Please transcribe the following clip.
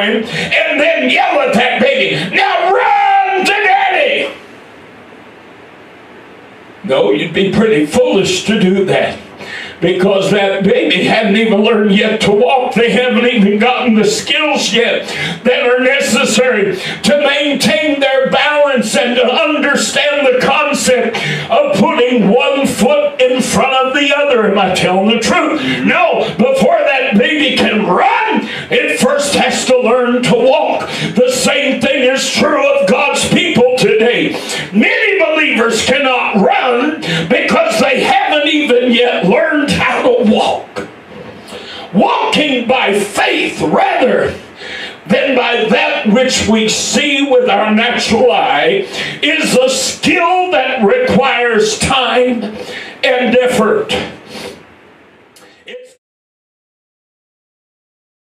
and then yell at that baby. Now run to daddy. No, you'd be pretty foolish to do that because that baby hadn't even learned yet to walk. They haven't even gotten the skills yet that are necessary to maintain their balance and to understand the concept of putting one foot in front of the other. Am I telling the truth? No, before Many believers cannot run because they haven't even yet learned how to walk. Walking by faith rather than by that which we see with our natural eye is a skill that requires time and effort.